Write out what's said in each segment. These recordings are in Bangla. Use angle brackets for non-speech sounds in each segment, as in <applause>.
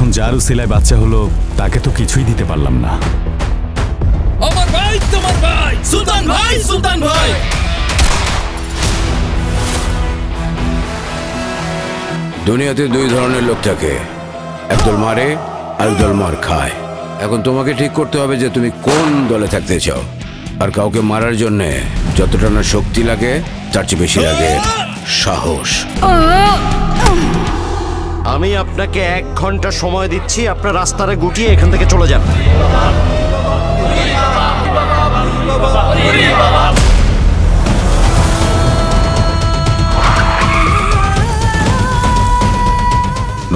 এখন যার উসিলায় বাচ্চা হলো তাকে তো কিছুই দিতে পারলাম না। আমার ভাই তোমার ভাই। সুলতান ভাই সুলতান ভাই। দুনিয়াতে দুই ধরনের লোক থাকে। একদল মারে আরেকদল মার খায়। এখন তোমাকে ঠিক করতে হবে যে তুমি কোন দলে থাকতে চাও। আর কাউকে মারার জন্যে যতটা না শক্তি লাগে তার চেয়ে বেশি লাগে সাহস। আমি আপনাকে এক ঘণ্টা সময় দিচ্ছি আপনার রাস্তাটা গুটিয়ে এখান থেকে চলে যান।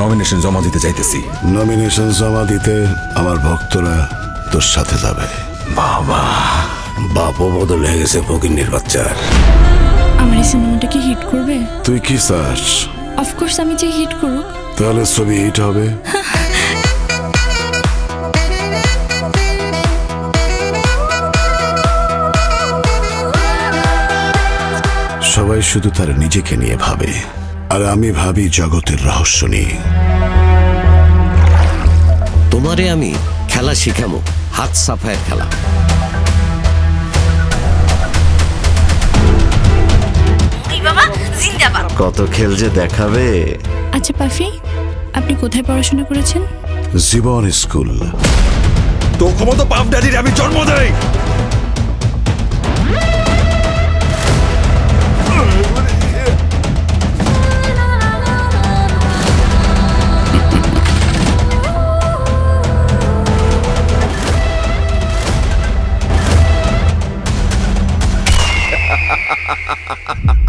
নমিনেশন জমা দিতে চাইতেছি। নমিনেশন জমা দিতে আমার ভক্তরা তোর সাথে যাবে। বাবা। বাপও বদল হয়ে গেছে ফকিন্নির বাচ্চা। আমার এই সিনেমাটা কি হিট করবে? তুই কি চাস? অফকোর্স আমি চাই হিট করুক। তাহলে ছবি হিট হবে। সবাই শুধু তার নিজেকে নিয়ে ভাবে, আর আমি ভাবি জগতের রহস্য নিয়ে। তোমারে আমি খেলা শিখাবো হাত সাফায়ের খেলা। কত খেল যে দেখাবে। আচ্ছা পাফি আপনি কোথায় পড়াশোনা করেছেন? জীবন স্কুল। তো ক্ষমতা পাপ ড্যাডির আমি জন্ম দেই।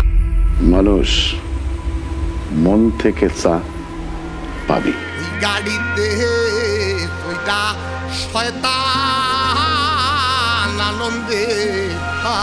<laughs> মানুষ মন থেকে চা পাবি। গাড়িতে ওইটা শয়তান আনন্দে হা